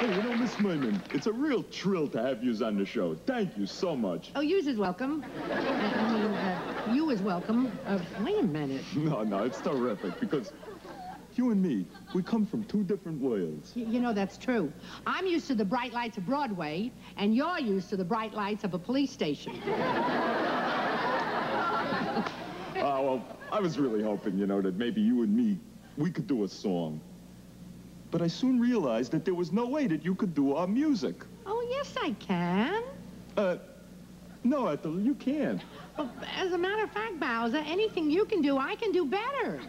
Hey, you know, Miss Merman, it's a real thrill to have you on the show. Thank you so much. Oh, yous is welcome. I mean, uh, you is welcome. Uh, wait a minute. No, no, it's terrific because you and me, we come from two different worlds. Y- you know, that's true. I'm used to the bright lights of Broadway, and you're used to the bright lights of a police station. Ah, well, I was really hoping, you know, that maybe you and me, we could do a song. But I soon realized that there was no way that you could do our music. Oh, yes, I can. Uh, no, Ethel, you can't. Well, as a matter of fact, Bowser, anything you can do, I can do better.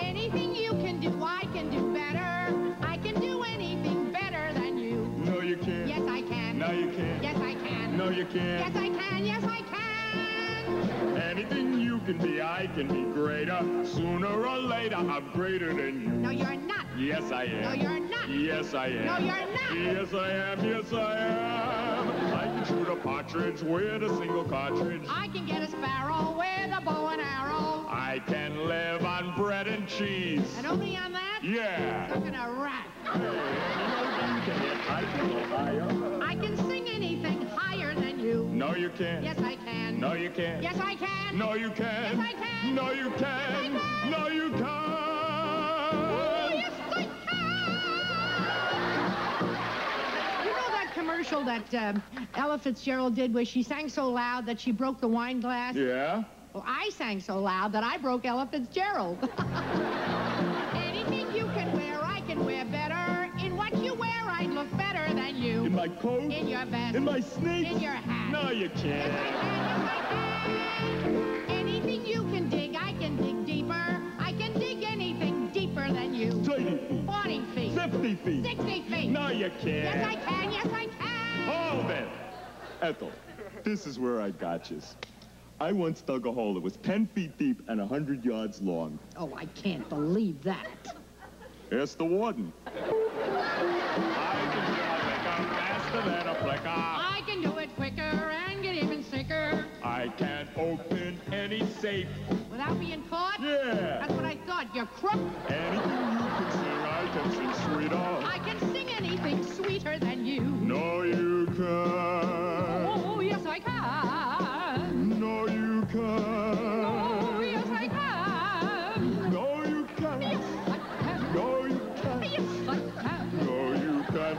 anything you can do, I can do better. I can do anything better than you. No, you can't. Yes, I can. No, you can't. Yes, I can. No, you can't. Yes, I can. Yes, I can. Anything you can be, I can be greater. Sooner or later, I'm greater than you. No, you're not. Yes, I am. No, you're not. Yes, I am. No, you're not. Yes, I am. Yes, I am. I can shoot a partridge with a single cartridge. I can get a sparrow with a bow and arrow. I can live on bread and cheese. And only on that? Yeah. At a rat. Hey, you know you can hit. I can go higher. I can sing anything higher than you. No, you can't. Yes, I can. No, you can't. Yes, I can. No, you can. Yes, I can. No, you can. Yes, I can. No, you can. Oh, yes, I can. You know that commercial that um, Ella Fitzgerald did where she sang so loud that she broke the wine glass? Yeah? Well, I sang so loud that I broke Ella Fitzgerald. Anything you can wear, I can wear better. In what you wear, I look better than you. In my coat? In your vest. In my sneaks? In your hat. No, you Yes, I can't. can. Yes, I can. Anything you can dig, I can dig deeper. I can dig anything deeper than you. 30 feet. 40 feet. 50 feet. 60 feet. No, you can't. Yes, I can. Yes, I can. Hold it. Ethel, this is where I got you. I once dug a hole that was 10 feet deep and 100 yards long. Oh, I can't believe that. Ask the warden. Flicker. I can do it quicker and get even sicker I can't open any safe. without being caught. Yeah. That's what I thought. You're crook. Anything you can